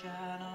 channel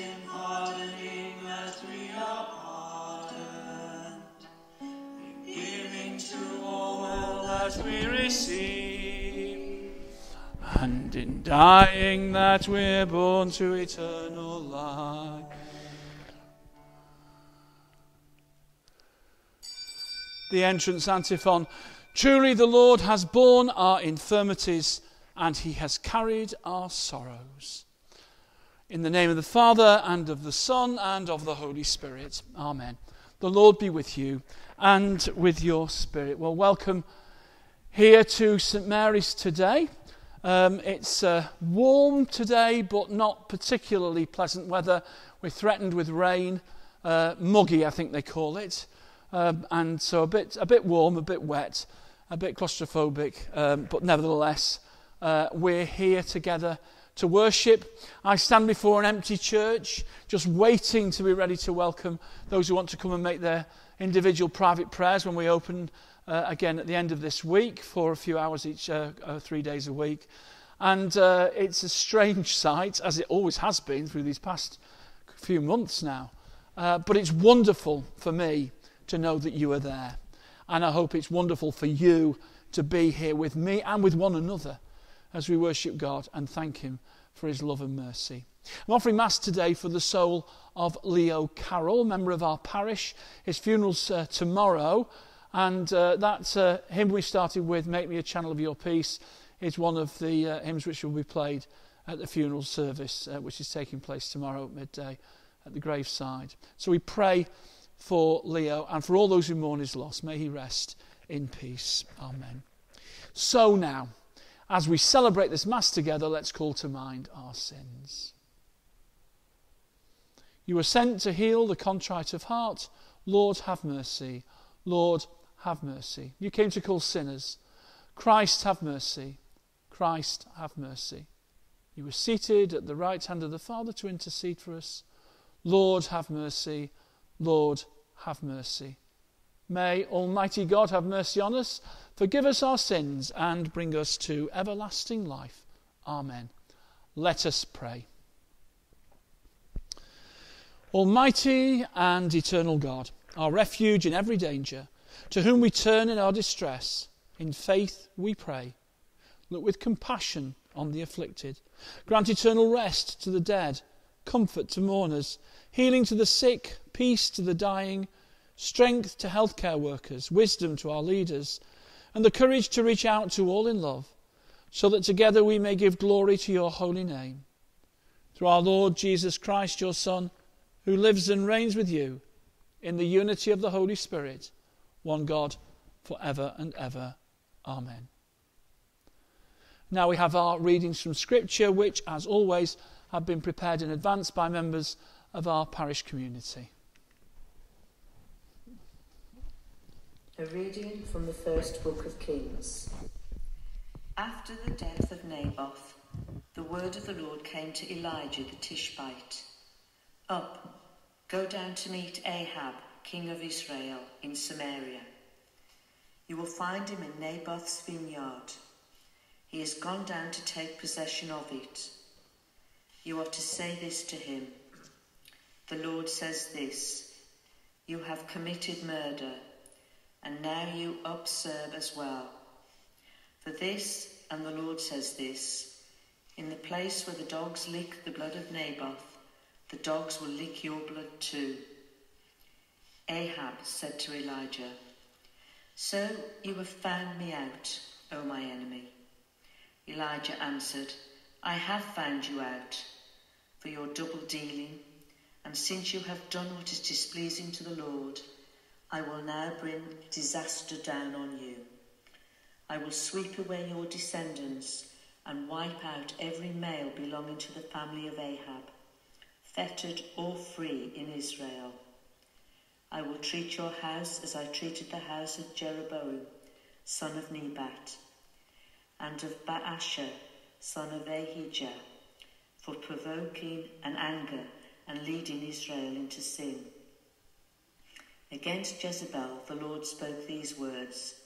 in pardoning that we are pardoned. In giving to all that we receive, and in dying that we're born to eternal life. The entrance antiphon. Truly the Lord has borne our infirmities, and he has carried our sorrows. In the name of the Father, and of the Son, and of the Holy Spirit. Amen. The Lord be with you, and with your spirit. Well, welcome here to St Mary's today. Um, it's uh, warm today, but not particularly pleasant weather. We're threatened with rain, uh, muggy, I think they call it, um, and so a bit, a bit warm, a bit wet, a bit claustrophobic, um, but nevertheless, uh, we're here together to worship. I stand before an empty church, just waiting to be ready to welcome those who want to come and make their individual private prayers when we open uh, again at the end of this week for a few hours each, uh, uh, three days a week. And uh, it's a strange sight, as it always has been through these past few months now. Uh, but it's wonderful for me to know that you are there. And I hope it's wonderful for you to be here with me and with one another as we worship God and thank Him for His love and mercy. I'm offering Mass today for the soul of Leo Carroll, member of our parish. His funeral's uh, tomorrow, and uh, that uh, hymn we started with, Make Me a Channel of Your Peace, is one of the uh, hymns which will be played at the funeral service, uh, which is taking place tomorrow at midday at the graveside. So we pray for Leo and for all those who mourn his loss. May he rest in peace. Amen. So now, as we celebrate this Mass together, let's call to mind our sins. You were sent to heal the contrite of heart. Lord, have mercy. Lord, have mercy. You came to call sinners. Christ, have mercy. Christ, have mercy. You were seated at the right hand of the Father to intercede for us. Lord, have mercy. Lord, have mercy. May Almighty God have mercy on us, forgive us our sins, and bring us to everlasting life. Amen. Let us pray. Almighty and eternal God, our refuge in every danger, to whom we turn in our distress, in faith we pray. Look with compassion on the afflicted. Grant eternal rest to the dead, comfort to mourners, healing to the sick, peace to the dying, strength to healthcare workers, wisdom to our leaders, and the courage to reach out to all in love, so that together we may give glory to your holy name. Through our Lord Jesus Christ, your Son, who lives and reigns with you in the unity of the Holy Spirit, one God, for ever and ever. Amen. Now we have our readings from Scripture, which, as always, have been prepared in advance by members of our parish community. A reading from the first book of Kings. After the death of Naboth, the word of the Lord came to Elijah the Tishbite Up, go down to meet Ahab, king of Israel, in Samaria. You will find him in Naboth's vineyard. He has gone down to take possession of it. You are to say this to him The Lord says this You have committed murder, and now you upserve as well. For this, and the Lord says this In the place where the dogs lick the blood of Naboth, the dogs will lick your blood too. Ahab said to Elijah, So you have found me out, O my enemy. Elijah answered, I have found you out for your double dealing, and since you have done what is displeasing to the Lord, I will now bring disaster down on you. I will sweep away your descendants and wipe out every male belonging to the family of Ahab, fettered or free in Israel. I will treat your house as I treated the house of Jeroboam, son of Nebat, and of Baasha, son of Ahijah, for provoking and anger and leading Israel into sin. Against Jezebel, the Lord spoke these words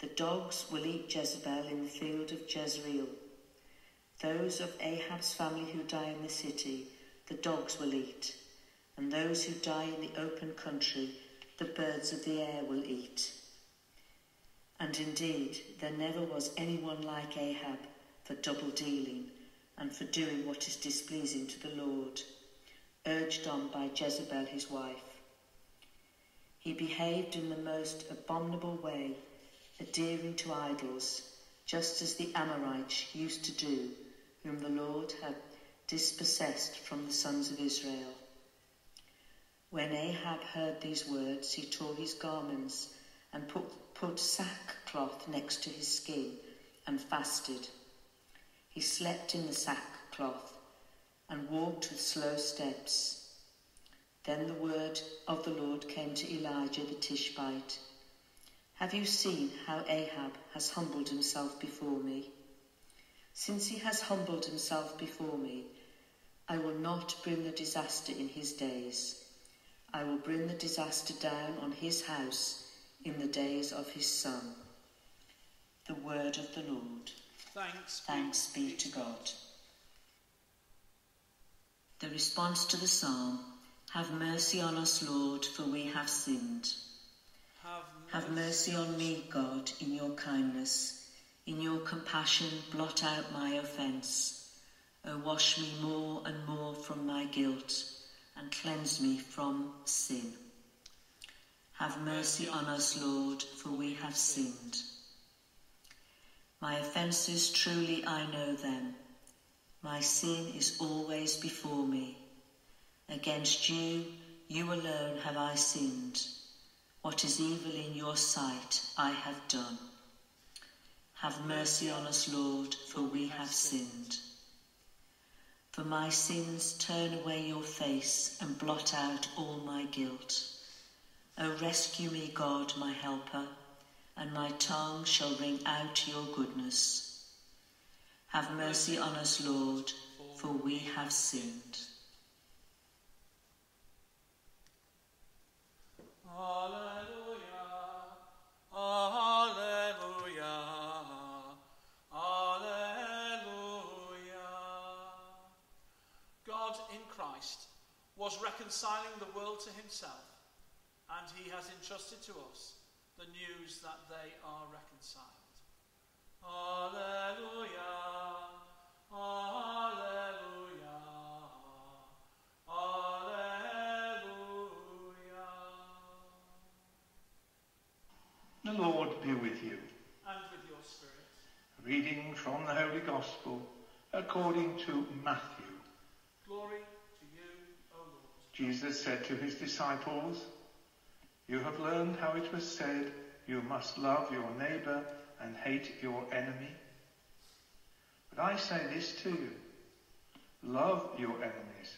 The dogs will eat Jezebel in the field of Jezreel. Those of Ahab's family who die in the city, the dogs will eat, and those who die in the open country, the birds of the air will eat. And indeed, there never was anyone like Ahab for double dealing and for doing what is displeasing to the Lord, urged on by Jezebel his wife. He behaved in the most abominable way, adhering to idols, just as the Amorites used to do, whom the Lord had dispossessed from the sons of Israel. When Ahab heard these words, he tore his garments and put, put sackcloth next to his skin and fasted. He slept in the sackcloth and walked with slow steps. Then the word of the Lord came to Elijah the Tishbite. Have you seen how Ahab has humbled himself before me? Since he has humbled himself before me, I will not bring the disaster in his days. I will bring the disaster down on his house in the days of his son. The word of the Lord. Thanks. Thanks be to God. The response to the psalm Have mercy on us, Lord, for we have sinned. Have Have mercy on me, God, in your kindness. In your compassion, blot out my offence. O wash me more and more from my guilt, and cleanse me from sin. Have mercy on us, Lord, for we have sinned. My offences truly I know them. My sin is always before me. Against you, you alone have I sinned. What is evil in your sight I have done. Have mercy on us, Lord, for we have sinned. For my sins, turn away your face and blot out all my guilt. O rescue me, God, my helper and my tongue shall ring out your goodness. Have mercy on us, Lord, for we have sinned. Alleluia. Alleluia. Alleluia. God in Christ was reconciling the world to himself, and he has entrusted to us the news that they are reconciled. Alleluia. Alleluia. The Lord be with you. And with your spirit. Reading from the Holy Gospel according to Matthew. Glory to you, O Lord. Jesus said to his disciples, You have learned how it was said, You must love your neighbour and hate your enemy. But I say this to you love your enemies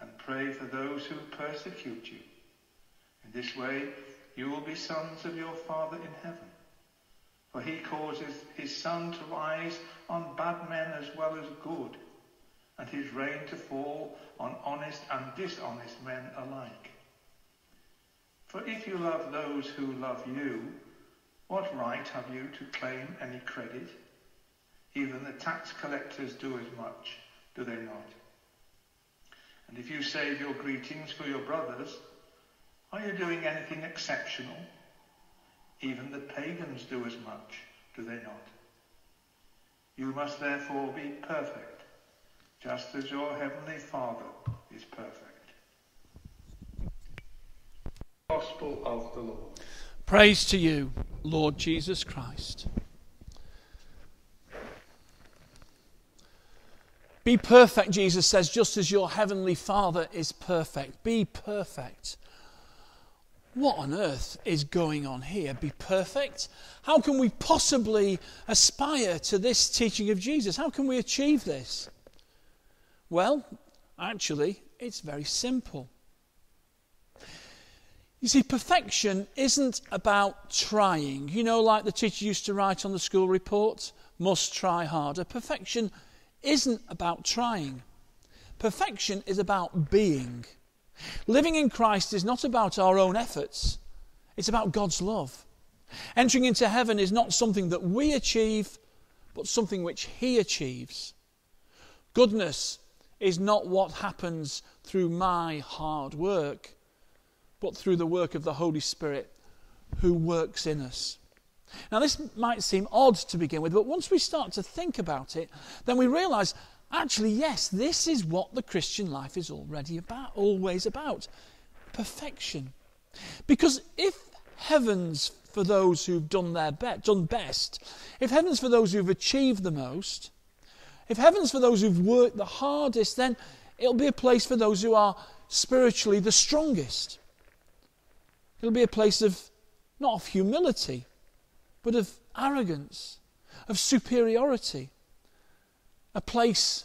and pray for those who persecute you. In this way, you will be sons of your Father in heaven. For he causes his sun to rise on bad men as well as good, and his rain to fall on honest and dishonest men alike. For if you love those who love you, what right have you to claim any credit? Even the tax collectors do as much, do they not? And if you save your greetings for your brothers, are you doing anything exceptional? Even the pagans do as much, do they not? You must therefore be perfect, just as your heavenly Father is perfect. Gospel of the Lord. Praise to you, Lord Jesus Christ. Be perfect, Jesus says, just as your heavenly Father is perfect. Be perfect. What on earth is going on here? Be perfect? How can we possibly aspire to this teaching of Jesus? How can we achieve this? Well, actually, it's very simple. You see, perfection isn't about trying. You know, like the teacher used to write on the school report, must try harder. Perfection isn't about trying. Perfection is about being. Living in Christ is not about our own efforts, it's about God's love. Entering into heaven is not something that we achieve, but something which He achieves. Goodness is not what happens through my hard work, but through the work of the Holy Spirit who works in us. Now, this might seem odd to begin with, but once we start to think about it, then we realize Actually, yes, this is what the Christian life is already about, always about perfection. Because if heaven's for those who've done their best, done best, if heaven's for those who've achieved the most, if heaven's for those who've worked the hardest, then it'll be a place for those who are spiritually the strongest. It'll be a place of not of humility, but of arrogance, of superiority a place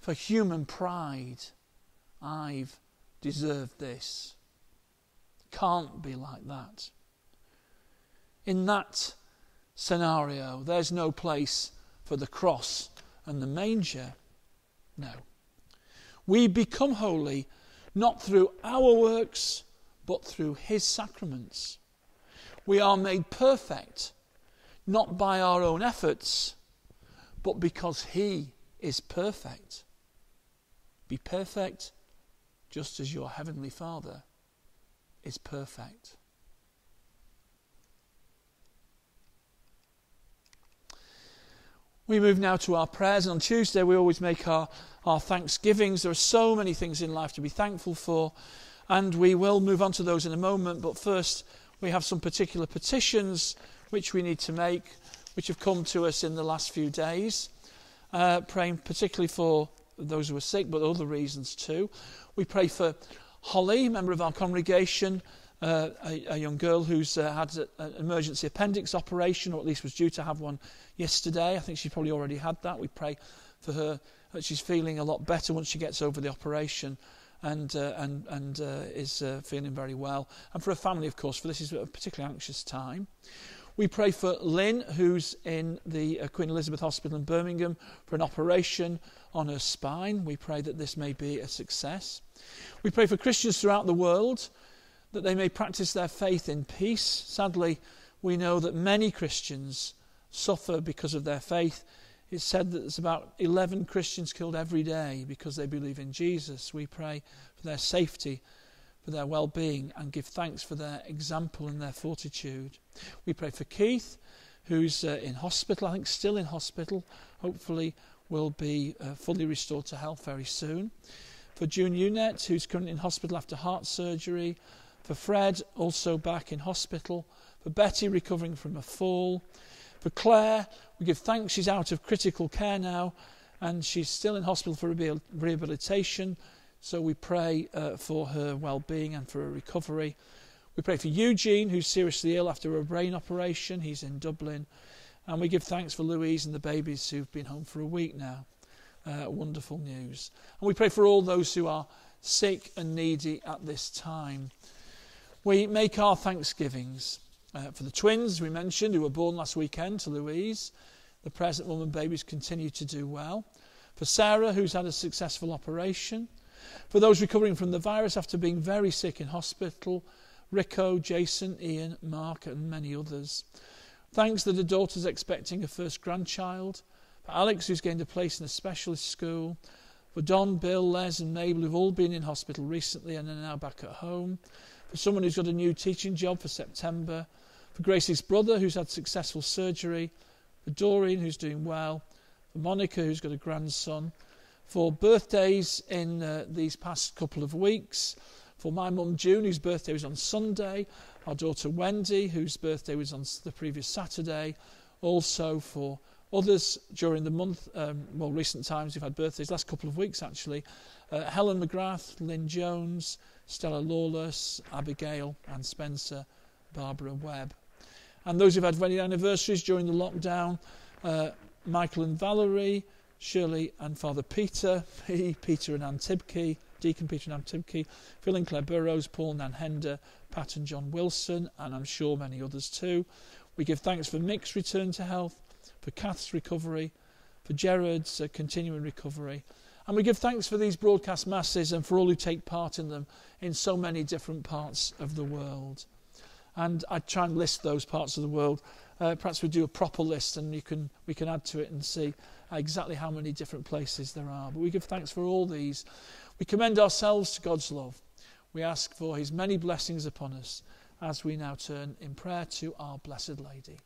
for human pride. I've deserved this. Can't be like that. In that scenario, there's no place for the cross and the manger. No. We become holy not through our works, but through His sacraments. We are made perfect not by our own efforts, but because He is perfect. Be perfect just as your Heavenly Father is perfect. We move now to our prayers, and on Tuesday we always make our, our thanksgivings. There are so many things in life to be thankful for, and we will move on to those in a moment. But first, we have some particular petitions which we need to make which have come to us in the last few days, uh, praying particularly for those who are sick, but other reasons too. We pray for Holly, member of our congregation, uh, a, a, young girl who's uh, had an emergency appendix operation, or at least was due to have one yesterday. I think she probably already had that. We pray for her that she's feeling a lot better once she gets over the operation and, uh, and, and uh, is uh, feeling very well. And for her family, of course, for this is a particularly anxious time. We pray for Lynn, who's in the uh, Queen Elizabeth Hospital in Birmingham for an operation on her spine. We pray that this may be a success. We pray for Christians throughout the world that they may practice their faith in peace. Sadly, we know that many Christians suffer because of their faith. It's said that there's about 11 Christians killed every day because they believe in Jesus. We pray for their safety for their well being and give thanks for their example and their fortitude. We pray for Keith, who's uh, in hospital, I think still in hospital, hopefully will be uh, fully restored to health very soon. For June Unet, who's currently in hospital after heart surgery. For Fred, also back in hospital. For Betty, recovering from a fall. For Claire, we give thanks she's out of critical care now and she's still in hospital for rehabilitation. So we pray uh, for her well being and for her recovery. We pray for Eugene, who's seriously ill after a brain operation. He's in Dublin. And we give thanks for Louise and the babies who've been home for a week now. Uh, wonderful news. And we pray for all those who are sick and needy at this time. We make our thanksgivings uh, for the twins we mentioned who were born last weekend to Louise. The present woman babies continue to do well. For Sarah, who's had a successful operation. For those recovering from the virus after being very sick in hospital, Rico, Jason, Ian, Mark, and many others. Thanks that the daughter's expecting a first grandchild. For Alex, who's gained a place in a specialist school. For Don, Bill, Les, and Mabel, who've all been in hospital recently and are now back at home. For someone who's got a new teaching job for September. For Gracie's brother, who's had successful surgery. For Doreen, who's doing well. For Monica, who's got a grandson. For birthdays in uh, these past couple of weeks. For my mum June, whose birthday was on Sunday. Our daughter Wendy, whose birthday was on the previous Saturday. Also for Others during the month, um, more recent times, we've had birthdays, last couple of weeks actually. Uh, Helen McGrath, Lynn Jones, Stella Lawless, Abigail and Spencer, Barbara Webb. And those who've had wedding anniversaries during the lockdown, uh, Michael and Valerie, Shirley and Father Peter, me, Peter and Ann Tibke, Deacon Peter and Ann Tibke, Phil and Claire Burrows, Paul and Ann Hender, Pat and John Wilson, and I'm sure many others too. We give thanks for Mick's return to health, for Kath's recovery, for Gerard's uh, continuing recovery. And we give thanks for these broadcast masses and for all who take part in them in so many different parts of the world. And I try and list those parts of the world. Uh, perhaps we do a proper list and you can, we can add to it and see exactly how many different places there are. But we give thanks for all these. We commend ourselves to God's love. We ask for his many blessings upon us as we now turn in prayer to our Blessed Lady.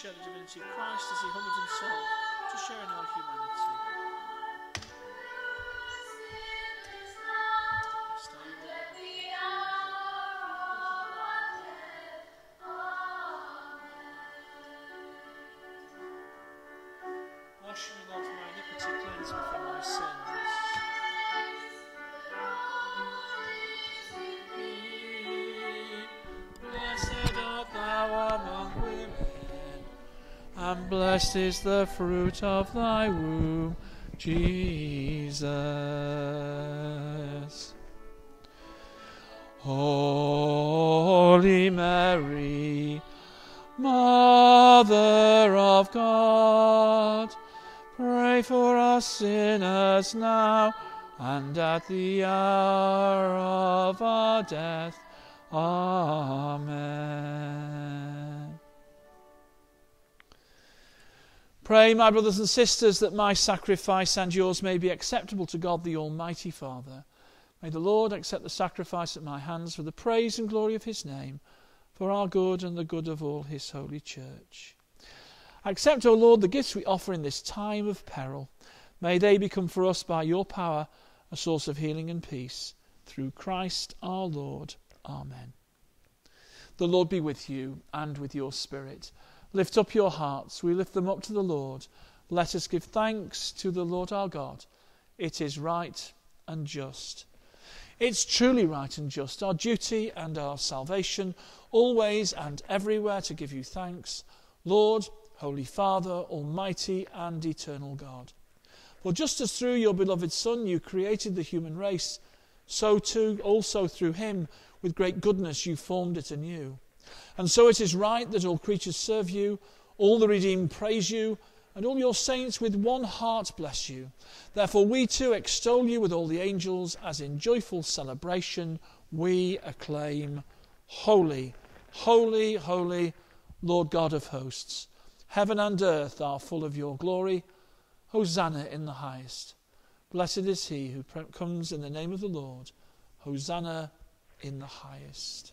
share the divinity of Christ as he humbled himself to share in our humanity. Blessed is the fruit of thy womb, Jesus. Holy Mary, Mother of God, pray for us sinners now and at the hour of our death. Amen. Pray, my brothers and sisters, that my sacrifice and yours may be acceptable to God the Almighty Father. May the Lord accept the sacrifice at my hands for the praise and glory of his name, for our good and the good of all his holy church. Accept, O Lord, the gifts we offer in this time of peril. May they become for us by your power a source of healing and peace. Through Christ our Lord. Amen. The Lord be with you and with your spirit. Lift up your hearts. We lift them up to the Lord. Let us give thanks to the Lord our God. It is right and just. It's truly right and just, our duty and our salvation, always and everywhere to give you thanks, Lord, Holy Father, Almighty and eternal God. For just as through your beloved Son you created the human race, so too also through him with great goodness you formed it anew. And so it is right that all creatures serve you, all the redeemed praise you, and all your saints with one heart bless you. Therefore, we too extol you with all the angels, as in joyful celebration we acclaim Holy, holy, holy, Lord God of hosts. Heaven and earth are full of your glory. Hosanna in the highest. Blessed is he who comes in the name of the Lord. Hosanna in the highest.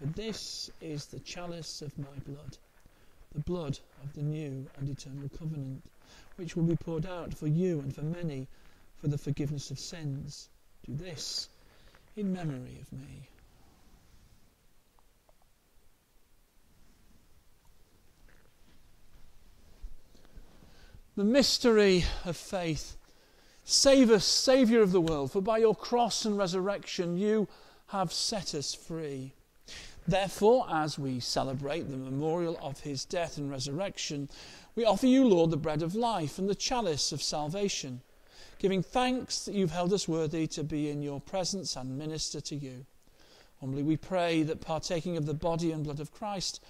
For this is the chalice of my blood, the blood of the new and eternal covenant, which will be poured out for you and for many for the forgiveness of sins. Do this in memory of me. The mystery of faith. Save us, Saviour of the world, for by your cross and resurrection you have set us free. Therefore, as we celebrate the memorial of his death and resurrection, we offer you, Lord, the bread of life and the chalice of salvation, giving thanks that you've held us worthy to be in your presence and minister to you. Humbly we pray that partaking of the body and blood of Christ,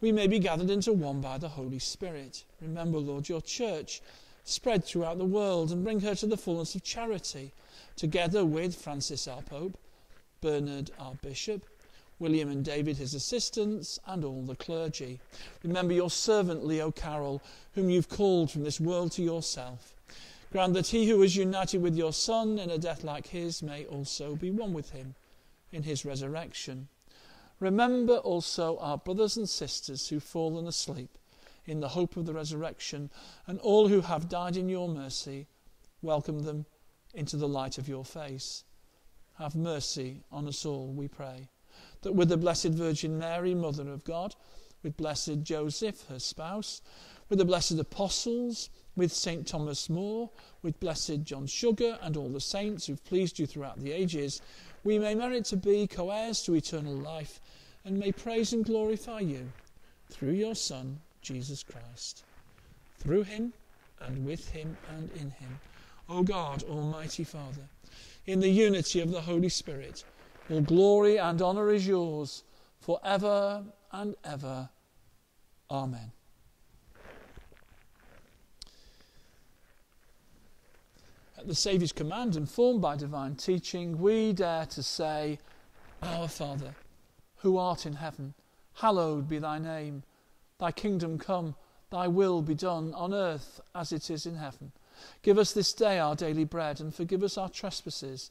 we may be gathered into one by the Holy Spirit. Remember, Lord, your church spread throughout the world and bring her to the fullness of charity, together with Francis our Pope, Bernard our Bishop, William and David his assistants, and all the clergy. Remember your servant Leo Carroll, whom you've called from this world to yourself. Grant that he who was united with your Son in a death like his may also be one with him in his resurrection. Remember also our brothers and sisters who've fallen asleep in the hope of the resurrection, and all who have died in your mercy. Welcome them into the light of your face. Have mercy on us all, we pray, that with the Blessed Virgin Mary, Mother of God, with blessed Joseph, her spouse, with the blessed apostles, with St. Thomas More, with blessed John Sugar, and all the saints who've pleased you throughout the ages, we may merit to be co heirs to eternal life and may praise and glorify you through your Son, Jesus Christ. Through him and with him and in him, O God, Almighty Father, in the unity of the Holy Spirit, all glory and honour is yours for ever and ever. Amen. At the Saviour's command, informed by divine teaching, we dare to say, Our Father, who art in heaven, hallowed be thy name. Thy kingdom come, thy will be done on earth as it is in heaven. Give us this day our daily bread, and forgive us our trespasses,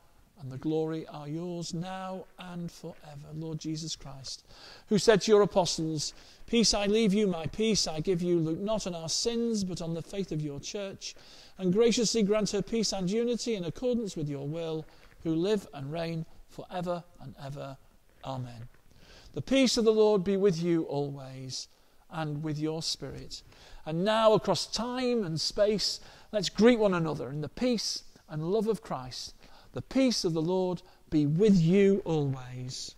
and the glory are yours now and forever. Lord Jesus Christ, who said to your apostles, Peace I leave you, my peace I give you, look not on our sins, but on the faith of your church, and graciously grant her peace and unity in accordance with your will, who live and reign for ever and ever. Amen. The peace of the Lord be with you always, and with your spirit. And now, across time and space, let's greet one another in the peace and love of Christ. The peace of the Lord be with you always.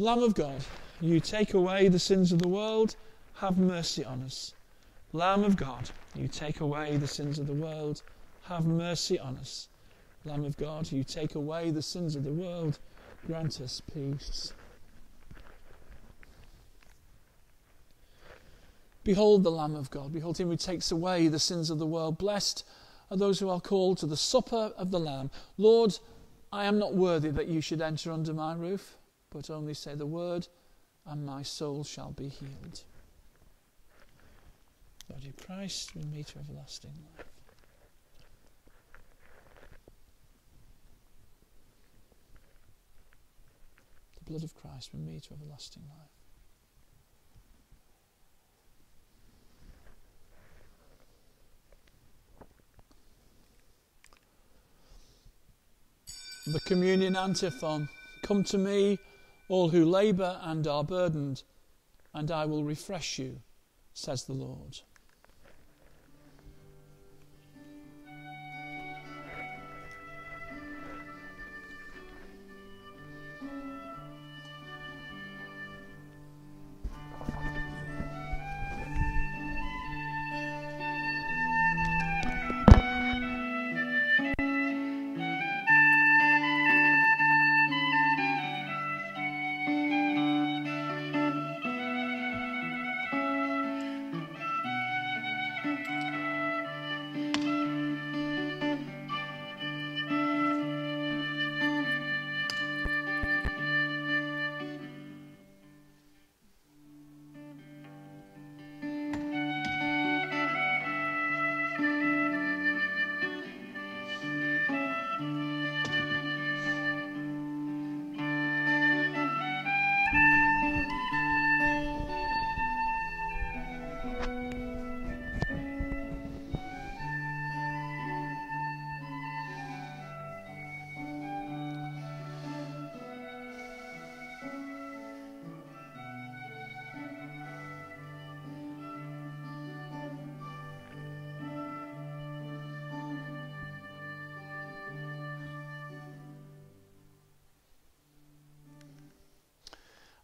Lamb of God, you take away the sins of the world, have mercy on us. Lamb of God, you take away the sins of the world, have mercy on us. Lamb of God, you take away the sins of the world, grant us peace. Behold the Lamb of God. Behold him who takes away the sins of the world. Blessed are those who are called to the supper of the Lamb. Lord, I am not worthy that you should enter under my roof, but only say the word, and my soul shall be healed. Body of Christ, we meet to everlasting life. The blood of Christ, we meet to everlasting life. The communion antiphon Come to me, all who labour and are burdened, and I will refresh you, says the Lord.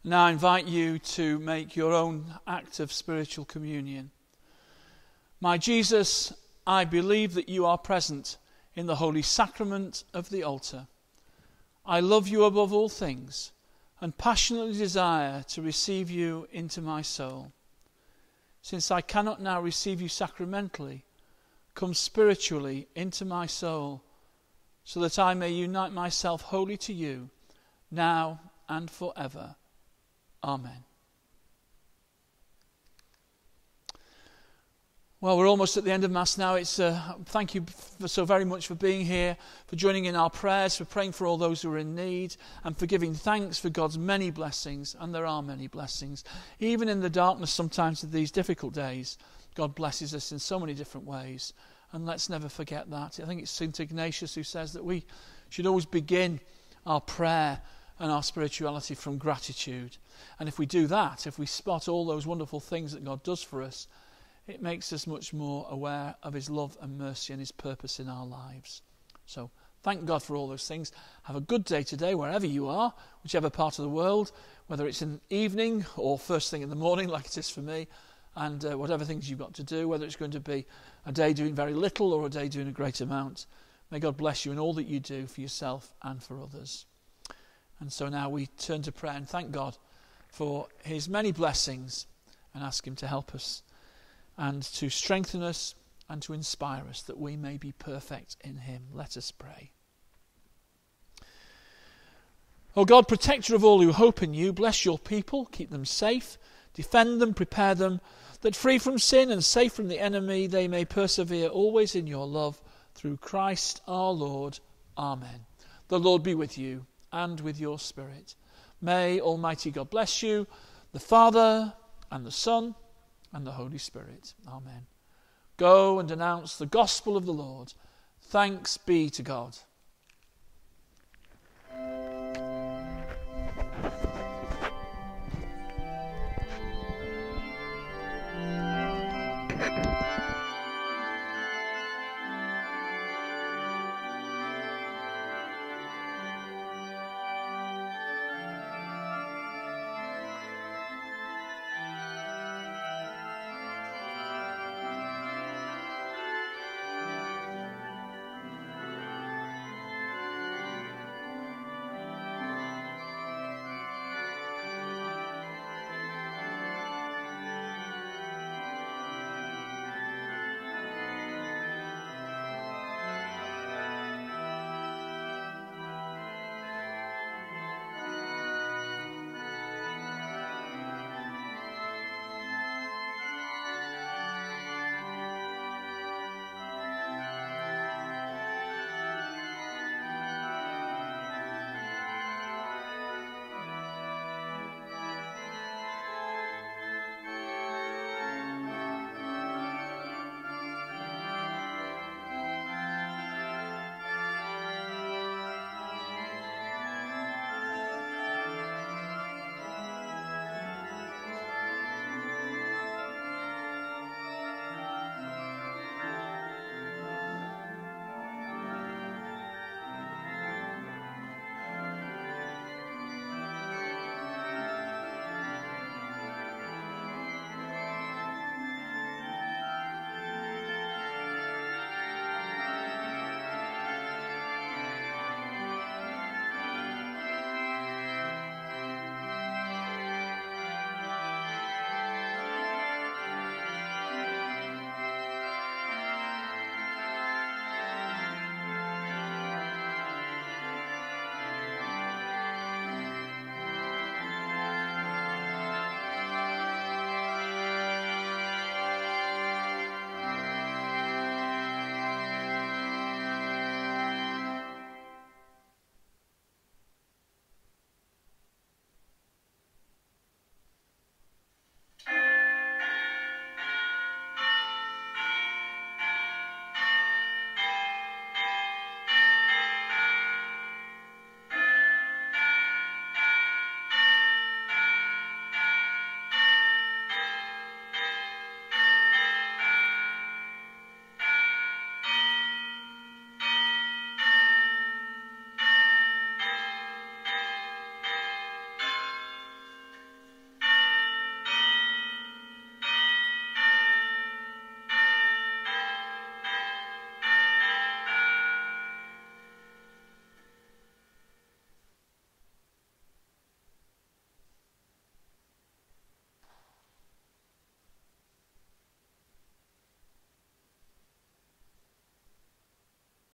Now I invite you to make your own act of spiritual communion. My Jesus, I believe that you are present in the holy sacrament of the altar. I love you above all things and passionately desire to receive you into my soul. Since I cannot now receive you sacramentally, come spiritually into my soul, so that I may unite myself wholly to you, now and forever. Amen. Well, we're almost at the end of Mass now. It's, uh, thank you so very much for being here, for joining in our prayers, for praying for all those who are in need, and for giving thanks for God's many blessings. And there are many blessings. Even in the darkness, sometimes of these difficult days, God blesses us in so many different ways. And let's never forget that. I think it's St. Ignatius who says that we should always begin our prayer and our spirituality from gratitude. And if we do that, if we spot all those wonderful things that God does for us, it makes us much more aware of His love and mercy and His purpose in our lives. So, thank God for all those things. Have a good day today, wherever you are, whichever part of the world, whether it's in the evening or first thing in the morning, like it is for me, and uh, whatever things you've got to do, whether it's going to be a day doing very little or a day doing a great amount. May God bless you in all that you do for yourself and for others. And so now we turn to prayer and thank God for His many blessings and ask Him to help us and to strengthen us and to inspire us that we may be perfect in Him. Let us pray. O God, protector of all who hope in you, bless your people, keep them safe, defend them, prepare them, that free from sin and safe from the enemy, they may persevere always in your love, through Christ our Lord. Amen. The Lord be with you and with your spirit. May Almighty God bless you, the Father and the Son and the Holy Spirit. Amen. Go and announce the gospel of the Lord. Thanks be to God.